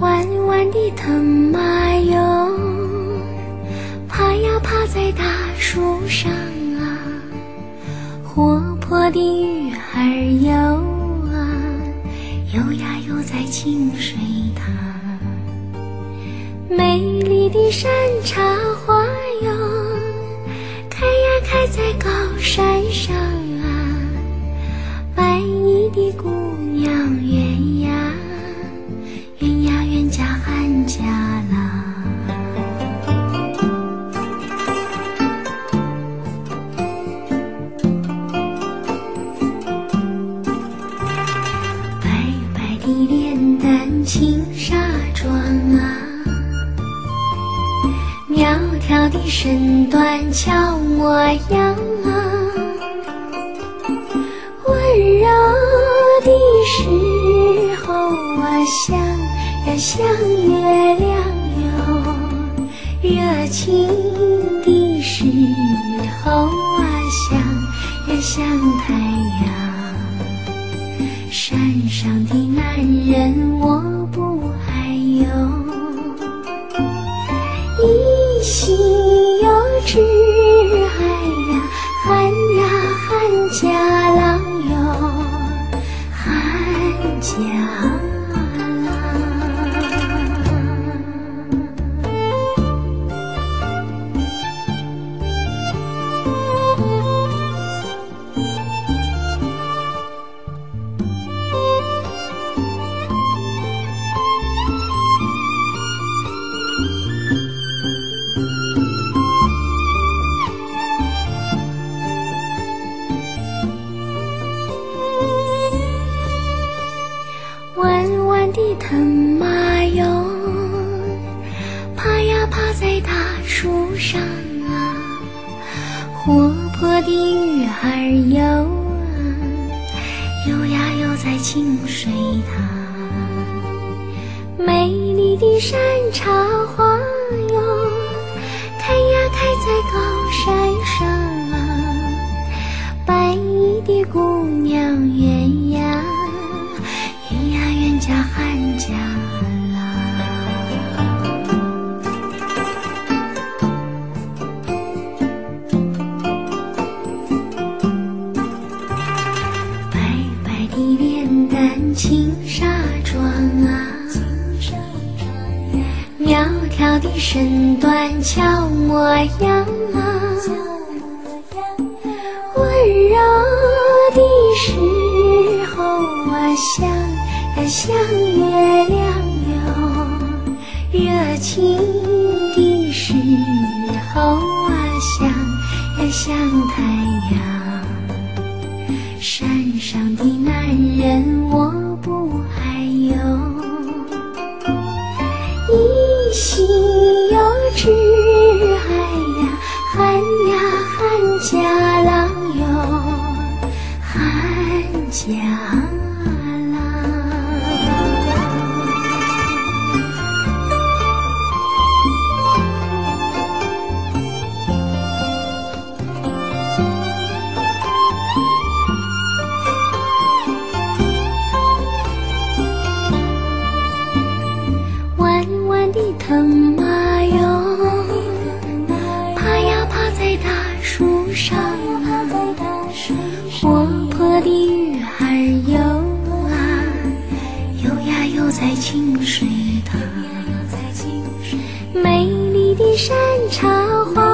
弯弯的藤麻哟，爬呀爬在大树上啊，活泼的鱼儿游啊，游呀游在清水塘，美丽的山茶花青纱妆啊，苗条的身段俏模样啊，温柔的时候啊像。呀像月亮哟，热情的时候啊像呀像太阳。山上的 she 树上啊，活泼的鱼儿游啊，游呀游在清水塘，美丽的山茶花哟，开呀开在高山上。脸蛋青纱妆啊，苗条的身段俏模样啊，温柔的时候啊像。像月亮哟，热情的时候啊像呀像太看家啦弯弯的藤蔓哟爬呀爬在大树上。活泼的鱼儿游啊，游呀游在清水塘，美丽的山茶花。